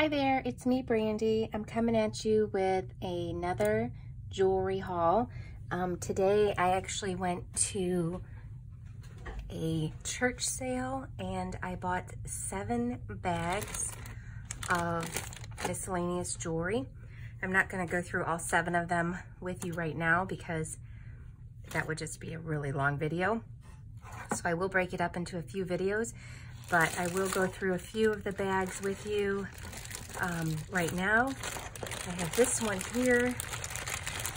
Hi there, it's me, Brandy. I'm coming at you with another jewelry haul. Um, today, I actually went to a church sale and I bought seven bags of miscellaneous jewelry. I'm not going to go through all seven of them with you right now because that would just be a really long video. So I will break it up into a few videos, but I will go through a few of the bags with you um, right now. I have this one here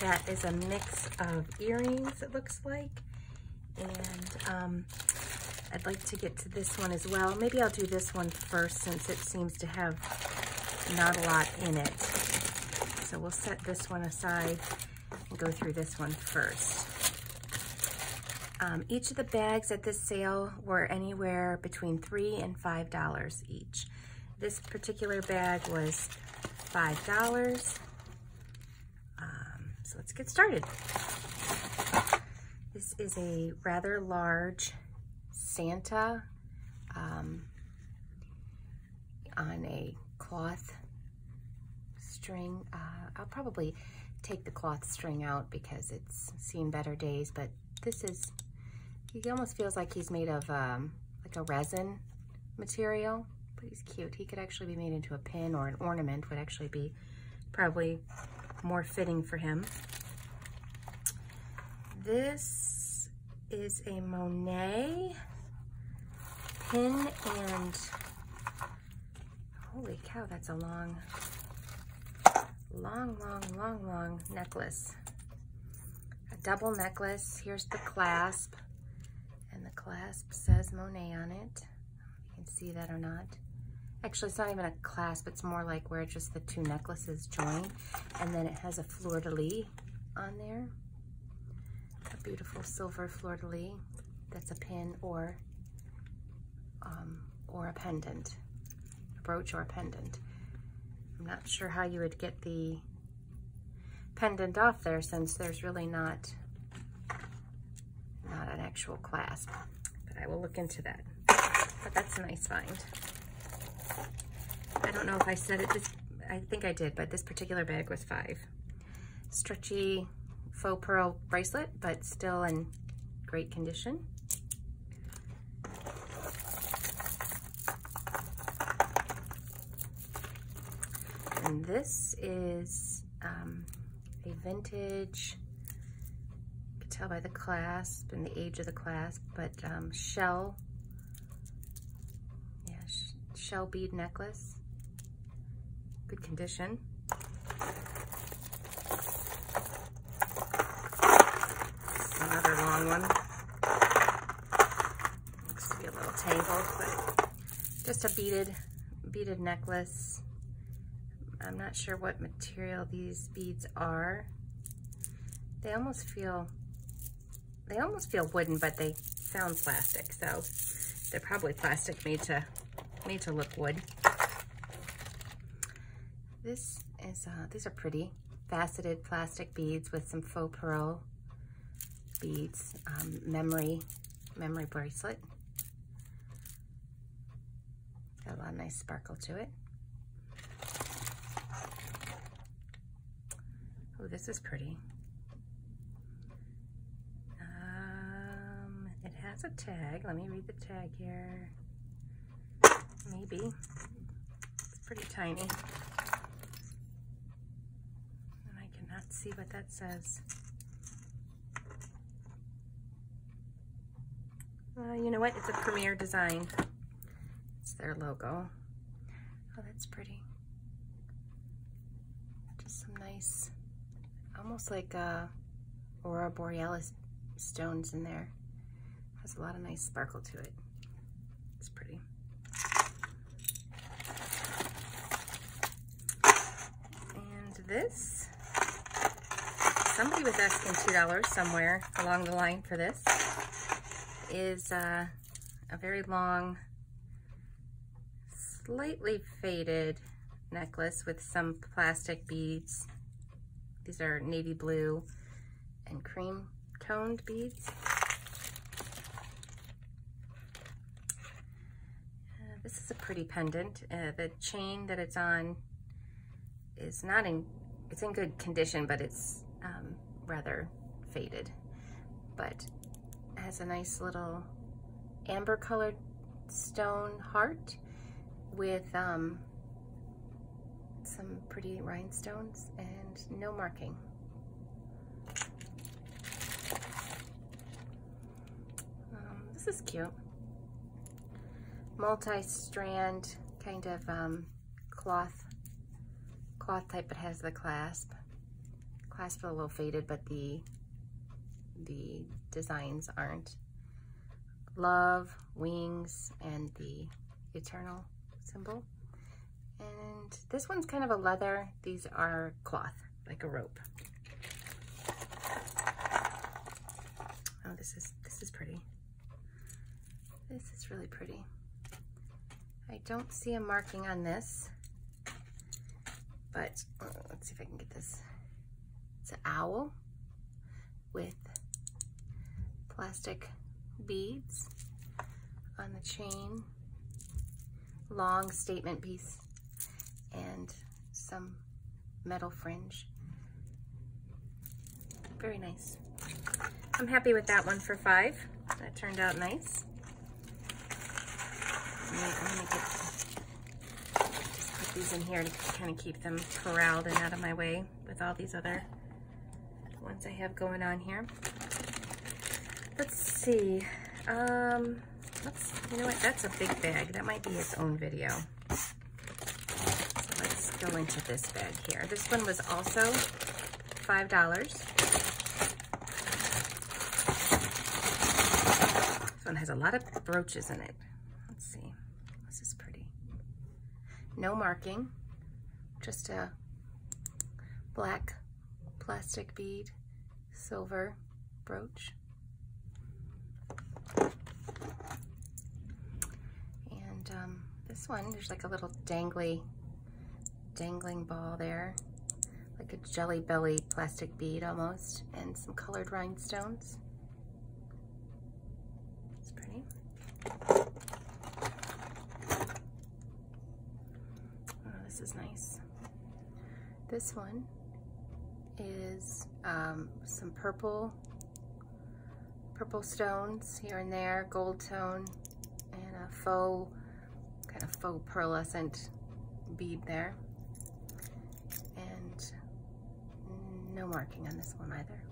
that is a mix of earrings, it looks like. And um, I'd like to get to this one as well. Maybe I'll do this one first since it seems to have not a lot in it. So we'll set this one aside and go through this one first. Um, each of the bags at this sale were anywhere between three and five dollars each. This particular bag was $5. Um, so let's get started. This is a rather large Santa um, on a cloth string. Uh, I'll probably take the cloth string out because it's seen better days, but this is, he almost feels like he's made of um, like a resin material but he's cute. He could actually be made into a pin or an ornament would actually be probably more fitting for him. This is a Monet pin and holy cow, that's a long, long, long, long, long necklace. A double necklace. Here's the clasp and the clasp says Monet on it. You can see that or not. Actually, it's not even a clasp. It's more like where just the two necklaces join. And then it has a fleur-de-lis on there. A beautiful silver fleur-de-lis. That's a pin or, um, or a pendant. A brooch or a pendant. I'm not sure how you would get the pendant off there since there's really not, not an actual clasp. But I will look into that. But that's a nice find. I don't know if I said it, this, I think I did, but this particular bag was five. Stretchy faux pearl bracelet, but still in great condition. And this is um, a vintage, you can tell by the clasp and the age of the clasp, but um, shell, shell bead necklace good condition. Another long one. Looks to be a little tangled, but just a beaded, beaded necklace. I'm not sure what material these beads are. They almost feel, they almost feel wooden, but they sound plastic. So they're probably plastic made to, made to look wood. This is, uh, these are pretty. Faceted plastic beads with some faux pearl beads. Um, memory, memory bracelet. Got a lot of nice sparkle to it. Oh, this is pretty. Um, it has a tag. Let me read the tag here. Maybe. It's pretty tiny. And I cannot see what that says. Uh, you know what? It's a Premier Design. It's their logo. Oh, that's pretty. Just some nice, almost like uh, Aurora Borealis stones in there. Has a lot of nice sparkle to it. It's pretty. And this somebody was asking $2 somewhere along the line for this, is uh, a very long, slightly faded necklace with some plastic beads. These are navy blue and cream toned beads. Uh, This is a pretty pendant. Uh, the chain that it's on is not in, it's in good condition, but it's um, rather faded. But it has a nice little amber colored stone heart with um, some pretty rhinestones and no marking. Um, this is cute. Multi-strand kind of um, cloth cloth type, but has the clasp. Clasp a little faded, but the the designs aren't. Love, wings, and the eternal symbol. And this one's kind of a leather. These are cloth, like a rope. Oh, this is this is pretty. This is really pretty. I don't see a marking on this, but uh, let's see if I can get this. It's an owl with plastic beads on the chain, long statement piece, and some metal fringe. Very nice. I'm happy with that one for five. That turned out nice. I'm gonna get, just put these in here to kind of keep them corralled and out of my way with all these other ones I have going on here. Let's see. Um, let's, you know what, that's a big bag. That might be its own video. So let's go into this bag here. This one was also $5. This one has a lot of brooches in it. Let's see. No marking, just a black plastic bead, silver brooch. And um, this one, there's like a little dangly, dangling ball there, like a jelly belly plastic bead almost, and some colored rhinestones. It's pretty. Oh, is nice. This one is um, some purple purple stones here and there, gold tone, and a faux, kind of faux pearlescent bead there. And no marking on this one either.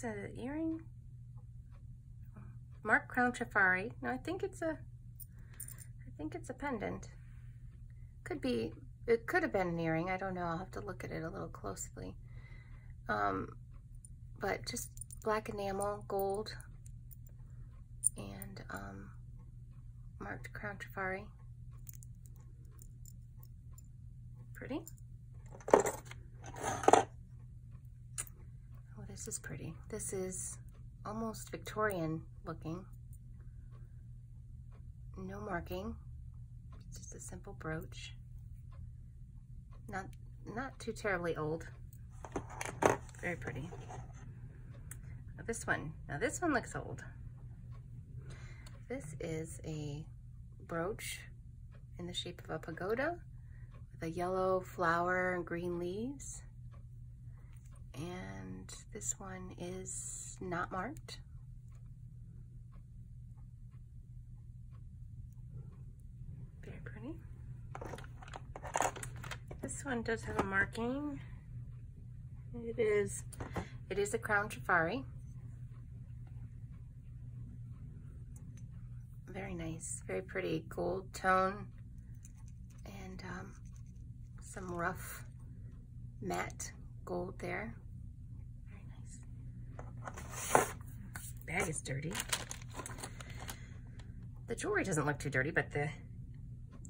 Is this an earring? Mark Crown Trifari. No, I think it's a, I think it's a pendant. Could be, it could have been an earring. I don't know. I'll have to look at it a little closely. Um, but just black enamel, gold, and um, marked Crown Trifari. Pretty. Oh, this is pretty. This is almost Victorian looking. No marking. It's just a simple brooch. Not, not too terribly old. Very pretty. Now this one, now this one looks old. This is a brooch in the shape of a pagoda with a yellow flower and green leaves. And this one is not marked. Very pretty. This one does have a marking. It is, it is a Crown Trifari. Very nice, very pretty gold tone and um, some rough matte gold there. Bag is dirty. The jewelry doesn't look too dirty, but the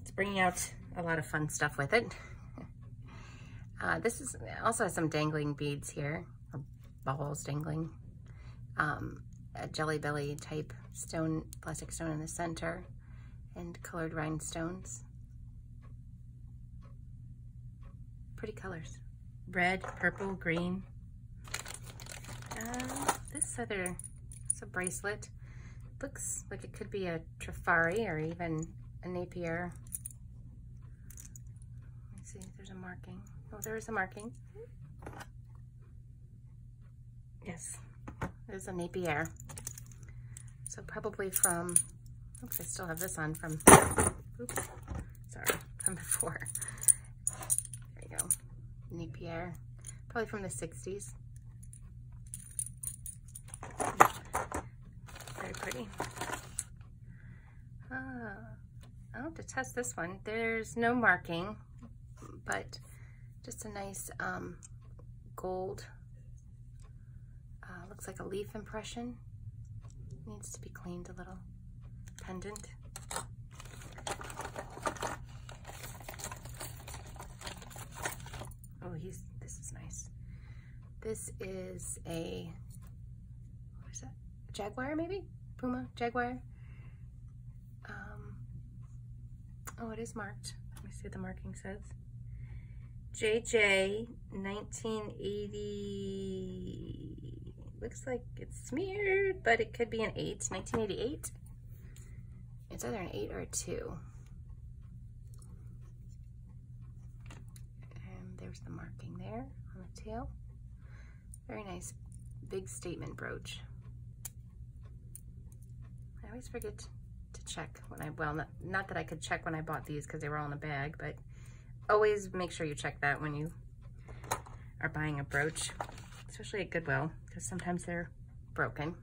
it's bringing out a lot of fun stuff with it. Uh, this is also has some dangling beads here, or balls dangling. Um, a jelly belly type stone, plastic stone in the center, and colored rhinestones. Pretty colors. Red, purple, green. Uh, this other, it's a bracelet. Looks like it could be a Trifari or even a Napier. Let's see, if there's a marking. Oh, there is a marking. Yes, there's a Napier. So probably from, oops, I still have this on from, oops, sorry, from before. There you go, Napier, probably from the 60s. Pretty. Ah, I'll have to test this one. There's no marking, but just a nice um, gold, uh, looks like a leaf impression. Needs to be cleaned a little. Pendant. Oh, he's, this is nice. This is a, what is that? A Jaguar maybe? Puma, Jaguar. Um, oh, it is marked. Let me see what the marking says. JJ 1980 looks like it's smeared, but it could be an 8, 1988. It's either an 8 or a 2. And there's the marking there on the tail. Very nice big statement brooch. I always forget to check when I, well, not, not that I could check when I bought these because they were all in a bag, but always make sure you check that when you are buying a brooch especially at Goodwill, because sometimes they're broken.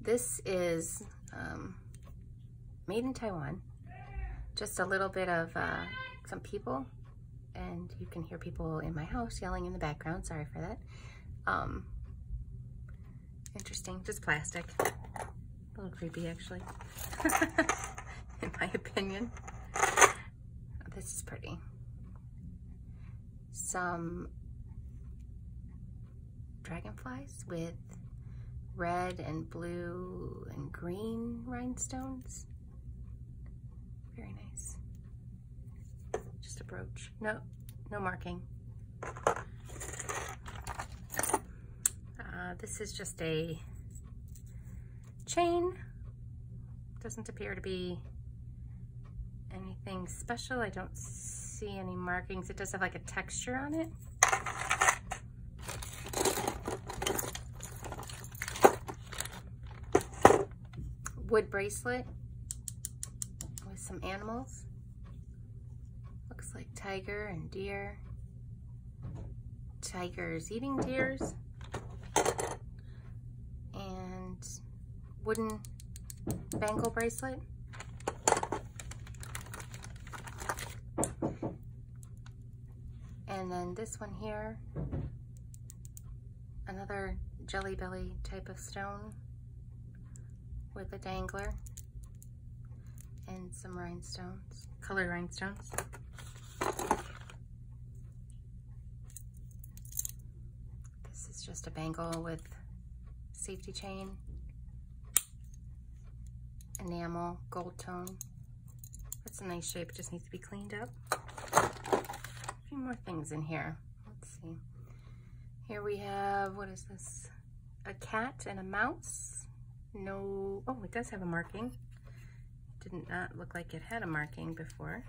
This is um, made in Taiwan. Just a little bit of uh, some people, and you can hear people in my house yelling in the background. Sorry for that. Um, interesting, just plastic. Little creepy, actually, in my opinion. This is pretty. Some dragonflies with red and blue and green rhinestones. Very nice. Just a brooch. No, no marking. Uh, this is just a chain. Doesn't appear to be anything special. I don't see any markings. It does have like a texture on it. wood bracelet with some animals. Looks like tiger and deer. Tigers eating deers. And wooden bangle bracelet. And then this one here, another jelly belly type of stone with a dangler and some rhinestones, colored rhinestones. This is just a bangle with safety chain, enamel, gold tone. That's a nice shape, just needs to be cleaned up. A few more things in here. Let's see. Here we have, what is this? A cat and a mouse no, oh, it does have a marking. Did not look like it had a marking before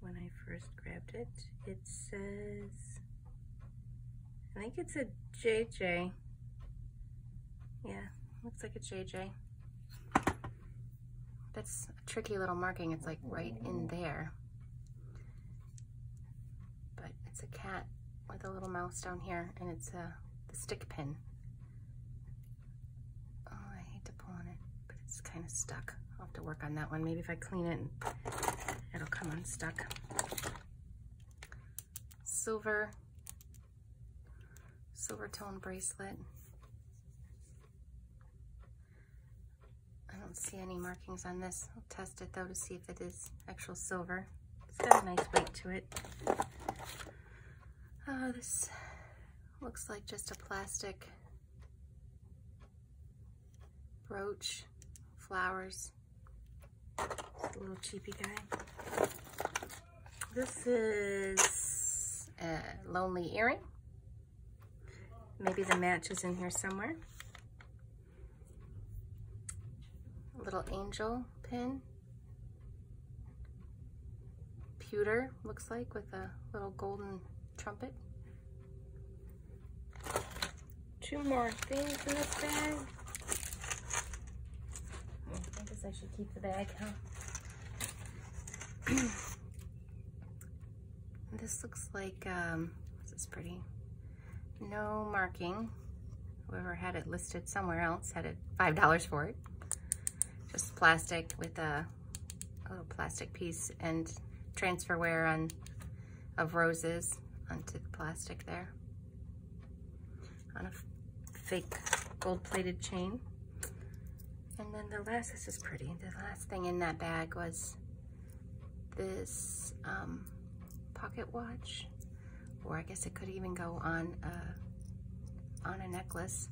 when I first grabbed it. It says, I think it's a JJ. Yeah, looks like a JJ. That's a tricky little marking. It's like right in there. But it's a cat with a little mouse down here and it's a the stick pin. Oh, I hate to pull on it, but it's kind of stuck. I'll have to work on that one. Maybe if I clean it, it'll come unstuck. Silver, silver tone bracelet. Don't see any markings on this. I'll test it though to see if it is actual silver. It's got a nice weight to it. Oh, this looks like just a plastic brooch flowers. A little cheapy guy. This is a lonely earring. Maybe the match is in here somewhere. A little angel pin. Pewter, looks like, with a little golden trumpet. Two more things in this bag. I guess I should keep the bag, huh? this looks like, um, this is pretty. No marking. Whoever had it listed somewhere else had it $5 for it. Just plastic with a, a little plastic piece and transfer wear on of roses onto the plastic there on a fake gold plated chain. And then the last, this is pretty, the last thing in that bag was this um, pocket watch, or I guess it could even go on a, on a necklace.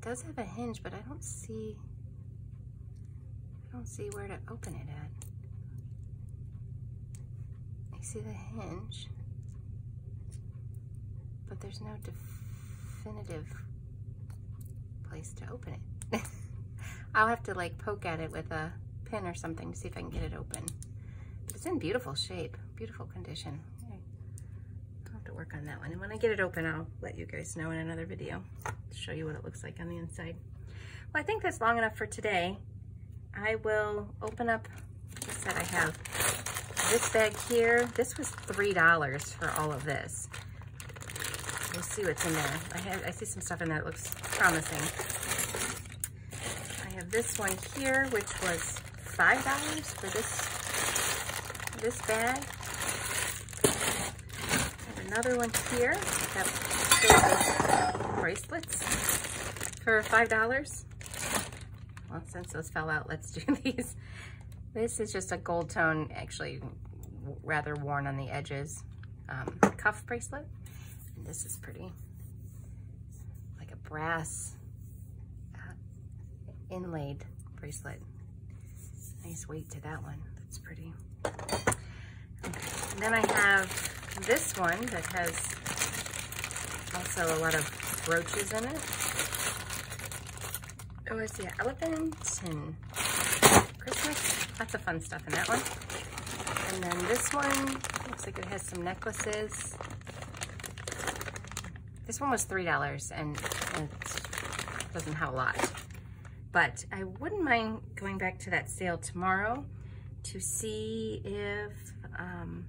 It does have a hinge, but I don't see, I don't see where to open it at. I see the hinge, but there's no definitive place to open it. I'll have to like poke at it with a pin or something to see if I can get it open. But it's in beautiful shape, beautiful condition. Work on that one. And when I get it open, I'll let you guys know in another video to show you what it looks like on the inside. Well, I think that's long enough for today. I will open up, I said, I have this bag here. This was $3 for all of this. We'll see what's in there. I, have, I see some stuff in there that looks promising. I have this one here, which was $5 for this, this bag. Another one here bracelets for $5. Well, since those fell out, let's do these. This is just a gold tone, actually rather worn on the edges, um, cuff bracelet. And this is pretty, like a brass uh, inlaid bracelet. Nice weight to that one. That's pretty. Okay. And then I have this one that has also a lot of brooches in it. Oh, I see an elephant and Christmas. Lots of fun stuff in that one. And then this one looks like it has some necklaces. This one was $3 and it doesn't have a lot. But I wouldn't mind going back to that sale tomorrow to see if um,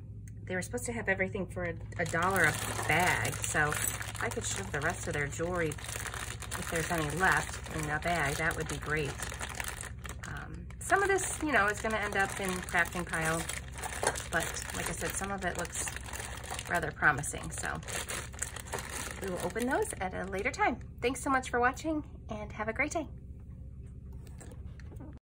they were supposed to have everything for a, a dollar a bag. So I could shove the rest of their jewelry if there's any left in a bag, that would be great. Um, some of this, you know, is going to end up in crafting pile, but like I said, some of it looks rather promising. So we will open those at a later time. Thanks so much for watching and have a great day.